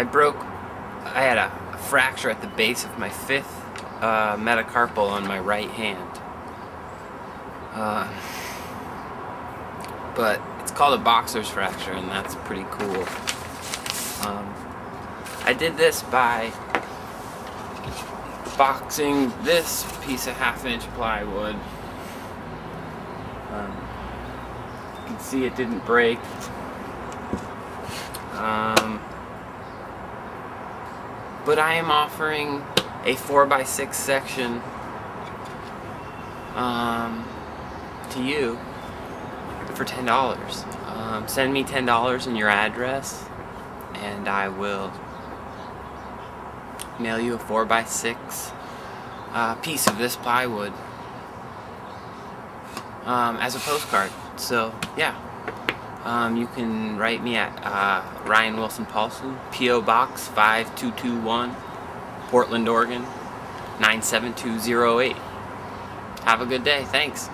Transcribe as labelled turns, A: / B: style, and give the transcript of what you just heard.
A: I broke, I had a, fracture at the base of my fifth uh, metacarpal on my right hand. Uh, but it's called a boxer's fracture and that's pretty cool. Um, I did this by boxing this piece of half inch plywood. Um, you can see it didn't break. Um, but I am offering a 4x6 section um, to you for $10. Um, send me $10 in your address and I will mail you a 4x6 uh, piece of this plywood um, as a postcard. So, yeah. Um, you can write me at uh, Ryan Wilson Paulsen, P.O. Box 5221, Portland, Oregon 97208. Have a good day. Thanks.